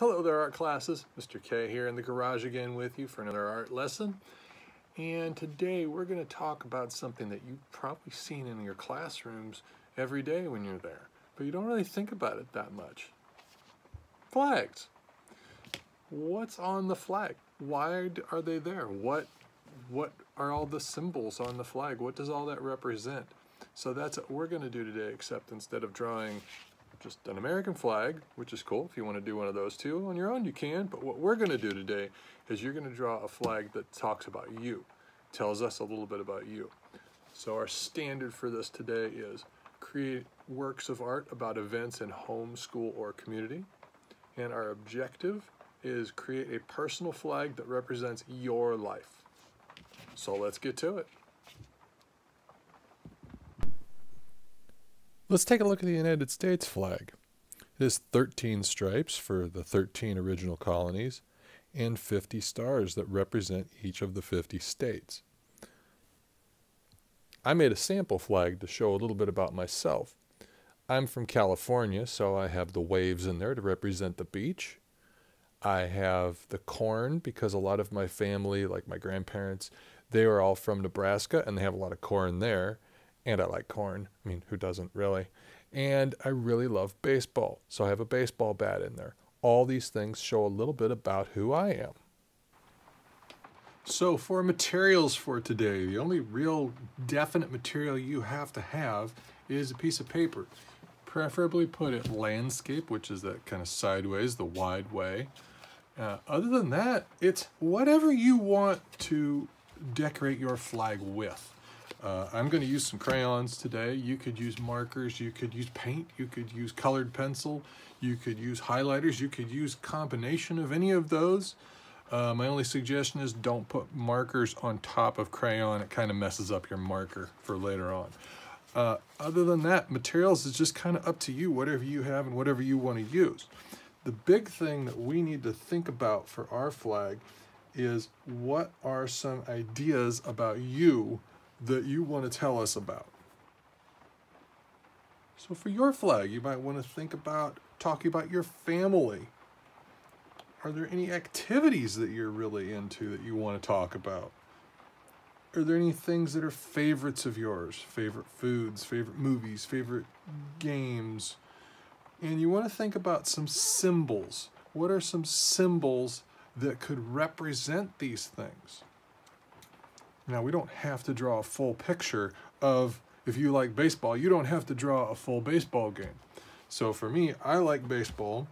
Hello there, art classes. Mr. K here in the garage again with you for another art lesson. And today we're going to talk about something that you've probably seen in your classrooms every day when you're there, but you don't really think about it that much. Flags. What's on the flag? Why are they there? What, what are all the symbols on the flag? What does all that represent? So that's what we're going to do today, except instead of drawing just an American flag, which is cool. If you want to do one of those too on your own, you can. But what we're going to do today is you're going to draw a flag that talks about you, tells us a little bit about you. So our standard for this today is create works of art about events in home, school, or community. And our objective is create a personal flag that represents your life. So let's get to it. Let's take a look at the United States flag. It has 13 stripes for the 13 original colonies and 50 stars that represent each of the 50 states. I made a sample flag to show a little bit about myself. I'm from California, so I have the waves in there to represent the beach. I have the corn because a lot of my family, like my grandparents, they are all from Nebraska and they have a lot of corn there and I like corn. I mean, who doesn't really? And I really love baseball, so I have a baseball bat in there. All these things show a little bit about who I am. So for materials for today, the only real definite material you have to have is a piece of paper. Preferably put it landscape, which is that kind of sideways, the wide way. Uh, other than that, it's whatever you want to decorate your flag with. Uh, I'm going to use some crayons today. You could use markers, you could use paint, you could use colored pencil, you could use highlighters, you could use combination of any of those. Uh, my only suggestion is don't put markers on top of crayon. It kind of messes up your marker for later on. Uh, other than that, materials is just kind of up to you, whatever you have and whatever you want to use. The big thing that we need to think about for our flag is what are some ideas about you that you want to tell us about. So for your flag, you might want to think about talking about your family. Are there any activities that you're really into that you want to talk about? Are there any things that are favorites of yours? Favorite foods, favorite movies, favorite games? And you want to think about some symbols. What are some symbols that could represent these things? Now, we don't have to draw a full picture of, if you like baseball, you don't have to draw a full baseball game. So for me, I like baseball.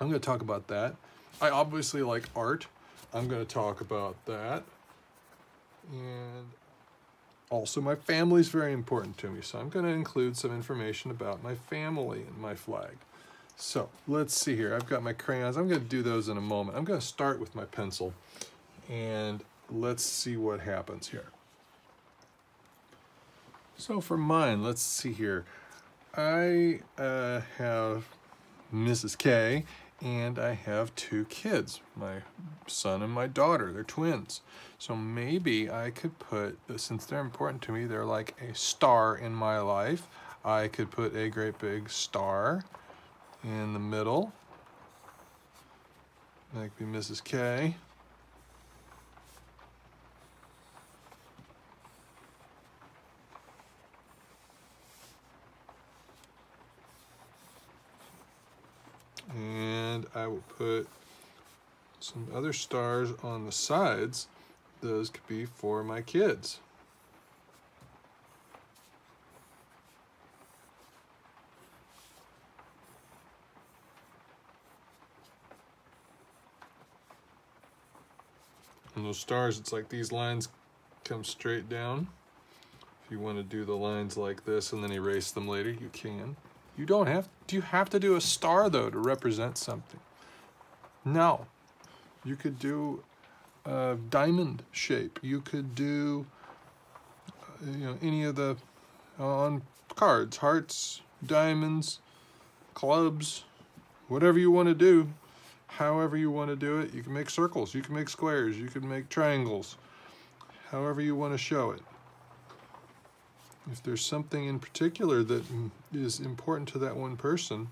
I'm going to talk about that. I obviously like art. I'm going to talk about that. And also my family is very important to me. So I'm going to include some information about my family in my flag. So let's see here. I've got my crayons. I'm going to do those in a moment. I'm going to start with my pencil. And let's see what happens here. So for mine, let's see here. I uh, have Mrs. K and I have two kids, my son and my daughter. They're twins. So maybe I could put, since they're important to me, they're like a star in my life. I could put a great big star in the middle. That could be Mrs. K. and I will put some other stars on the sides. Those could be for my kids. And those stars, it's like these lines come straight down. If you want to do the lines like this and then erase them later, you can. You don't have, do you have to do a star though to represent something? No. You could do a diamond shape. You could do, uh, you know, any of the, on cards, hearts, diamonds, clubs, whatever you want to do, however you want to do it. You can make circles, you can make squares, you can make triangles, however you want to show it. If there's something in particular that is important to that one person,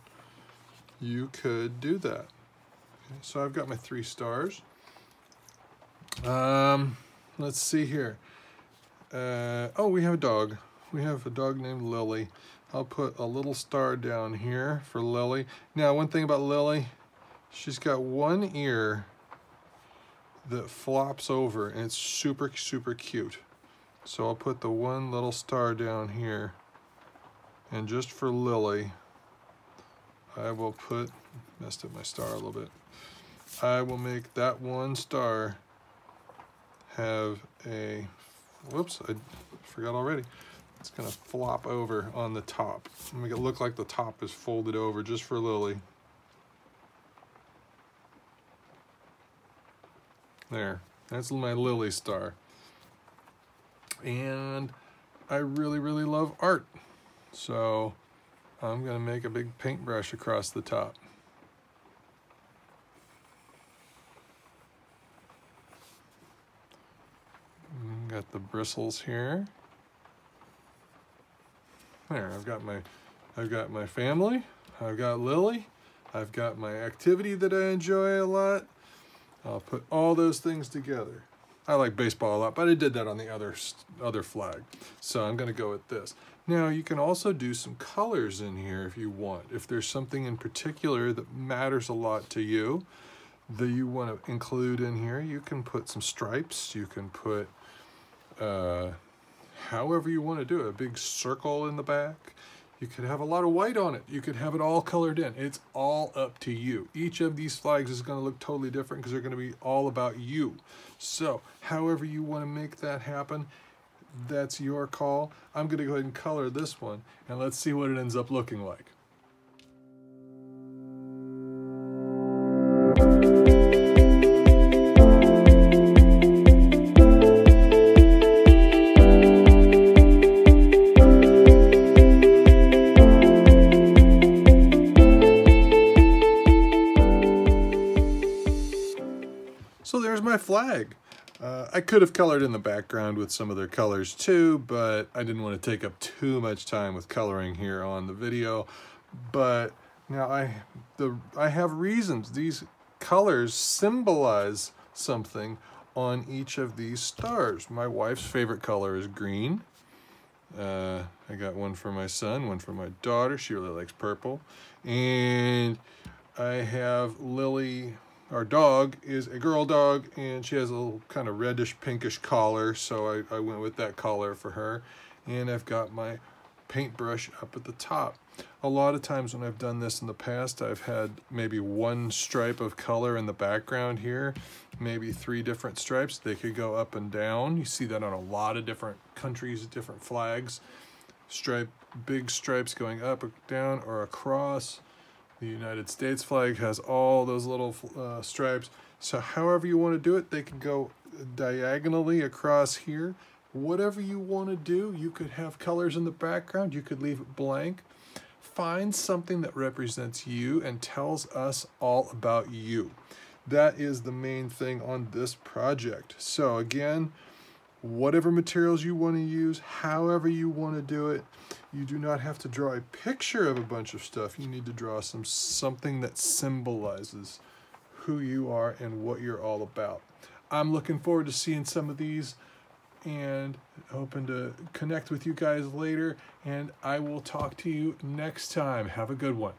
you could do that. So I've got my three stars. Um, let's see here. Uh, oh, we have a dog. We have a dog named Lily. I'll put a little star down here for Lily. Now, one thing about Lily, she's got one ear that flops over and it's super, super cute. So I'll put the one little star down here. And just for Lily, I will put, messed up my star a little bit. I will make that one star have a, whoops, I forgot already. It's gonna flop over on the top. Make it look like the top is folded over just for Lily. There, that's my Lily star. And I really, really love art. So I'm gonna make a big paintbrush across the top. The bristles here. There, I've got my, I've got my family, I've got Lily, I've got my activity that I enjoy a lot. I'll put all those things together. I like baseball a lot, but I did that on the other other flag. So I'm gonna go with this. Now you can also do some colors in here if you want. If there's something in particular that matters a lot to you that you want to include in here, you can put some stripes, you can put uh, however you want to do it. A big circle in the back. You could have a lot of white on it. You could have it all colored in. It's all up to you. Each of these flags is going to look totally different because they're going to be all about you. So however you want to make that happen, that's your call. I'm going to go ahead and color this one and let's see what it ends up looking like. Uh, I could have colored in the background with some of their colors too, but I didn't want to take up too much time with coloring here on the video. But now I, the, I have reasons. These colors symbolize something on each of these stars. My wife's favorite color is green. Uh, I got one for my son, one for my daughter. She really likes purple. And I have Lily our dog is a girl dog and she has a little kind of reddish pinkish collar so I, I went with that collar for her. And I've got my paintbrush up at the top. A lot of times when I've done this in the past I've had maybe one stripe of color in the background here maybe three different stripes. They could go up and down. You see that on a lot of different countries different flags. Stripe big stripes going up or down or across the United States flag has all those little uh, stripes. So however you want to do it, they can go diagonally across here. Whatever you want to do, you could have colors in the background. You could leave it blank. Find something that represents you and tells us all about you. That is the main thing on this project. So again, whatever materials you want to use, however you want to do it. You do not have to draw a picture of a bunch of stuff. You need to draw some something that symbolizes who you are and what you're all about. I'm looking forward to seeing some of these and hoping to connect with you guys later and I will talk to you next time. Have a good one.